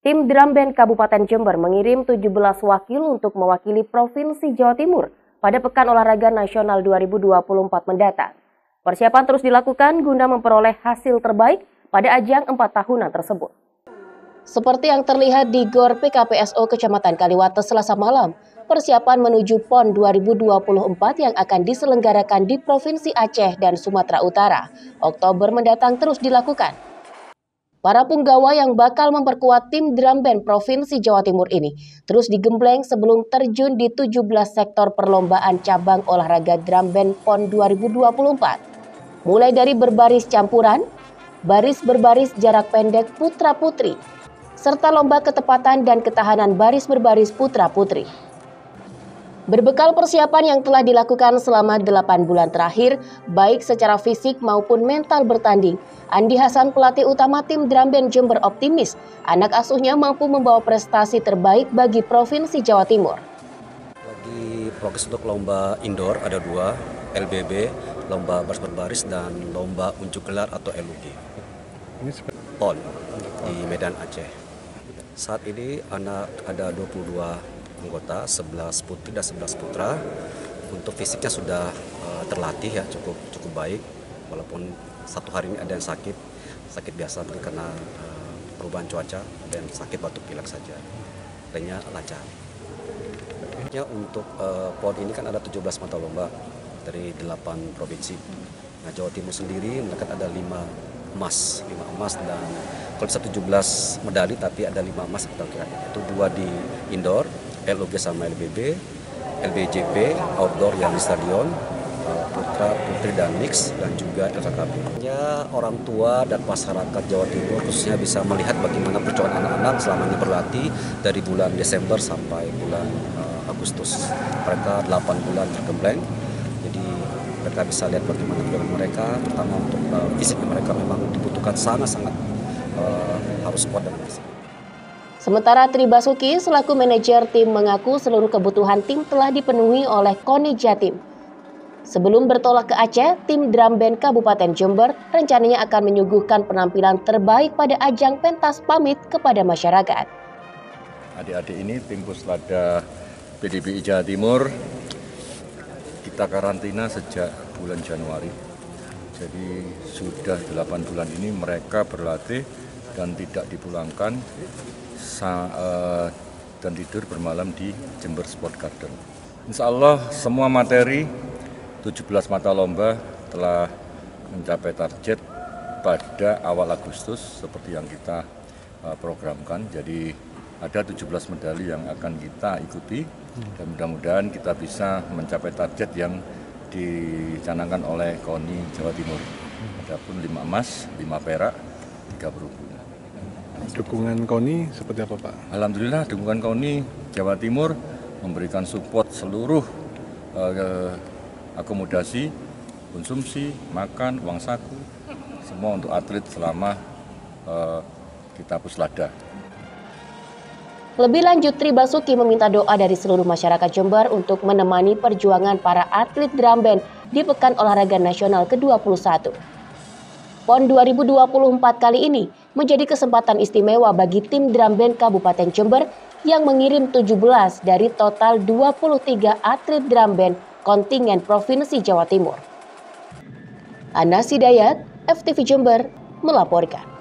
Tim drum band Kabupaten Jember mengirim 17 wakil untuk mewakili Provinsi Jawa Timur pada Pekan Olahraga Nasional 2024 mendatang. Persiapan terus dilakukan guna memperoleh hasil terbaik pada ajang empat tahunan tersebut. Seperti yang terlihat di GOR PKPSO Kecamatan Kaliwate selasa malam, persiapan menuju PON 2024 yang akan diselenggarakan di Provinsi Aceh dan Sumatera Utara, Oktober mendatang terus dilakukan. Para punggawa yang bakal memperkuat tim drum band Provinsi Jawa Timur ini terus digembleng sebelum terjun di 17 sektor perlombaan cabang olahraga drum band PON 2024. Mulai dari berbaris campuran, baris berbaris jarak pendek putra-putri, serta lomba ketepatan dan ketahanan baris berbaris putra-putri. Berbekal persiapan yang telah dilakukan selama 8 bulan terakhir, baik secara fisik maupun mental bertanding, Andi Hasan pelatih utama tim drum band Jember optimis anak asuhnya mampu membawa prestasi terbaik bagi Provinsi Jawa Timur. Bagi progres untuk lomba indoor ada dua, LBB, lomba baris berbaris dan lomba unjuk gelar atau LUG. PON di Medan Aceh. Saat ini anak ada 22 anggota 11 putri dan 11 putra. Untuk fisiknya sudah uh, terlatih ya cukup cukup baik. Walaupun satu hari ini ada yang sakit sakit biasa mungkin karena uh, perubahan cuaca dan sakit batuk pilek saja. Lainnya lancar. Ya untuk uh, PON ini kan ada 17 mata lomba dari 8 provinsi. Nah Jawa Timur sendiri mereka ada 5 emas 5 emas dan kalau bisa 17 medali tapi ada 5 emas kira-kira itu dua di indoor LOG sama LBB, LBJP, outdoor yang di stadion, eh, putra, putri dan mix, dan juga LKKB. Ya, orang tua dan masyarakat Jawa Timur khususnya bisa melihat bagaimana perjuangan anak-anak selama ini berlatih dari bulan Desember sampai bulan uh, Agustus. Mereka 8 bulan tergembleng, jadi mereka bisa lihat bagaimana perjuangan mereka, terutama untuk uh, mereka memang dibutuhkan sangat-sangat harus kuat dan bersih. Sementara Tri Basuki selaku manajer tim mengaku seluruh kebutuhan tim telah dipenuhi oleh Koni Jatim. Sebelum bertolak ke Aceh, tim drum band Kabupaten Jember rencananya akan menyuguhkan penampilan terbaik pada ajang pentas pamit kepada masyarakat. Adik-adik ini tim Puslada PDBI Jawa Timur kita karantina sejak bulan Januari. Jadi sudah 8 bulan ini mereka berlatih dan tidak dipulangkan uh, dan tidur bermalam di Jember Sport Garden. Insya Allah semua materi 17 mata lomba telah mencapai target pada awal Agustus seperti yang kita uh, programkan. Jadi ada 17 medali yang akan kita ikuti dan mudah-mudahan kita bisa mencapai target yang dicanangkan oleh KONI Jawa Timur. Adapun 5 emas, 5 perak, 3 perunggu. Dukungan KONI seperti apa Pak? Alhamdulillah dukungan KONI Jawa Timur memberikan support seluruh uh, akomodasi, konsumsi, makan, uang saku, semua untuk atlet selama uh, kita puslada. Lebih lanjut, Tri Basuki meminta doa dari seluruh masyarakat Jember untuk menemani perjuangan para atlet drum band di Pekan Olahraga Nasional ke-21. PON 2024 kali ini menjadi kesempatan istimewa bagi tim drum band Kabupaten Jember yang mengirim 17 dari total 23 atlet drum band kontingen Provinsi Jawa Timur. Anas Hidayat, FTV Jember, melaporkan.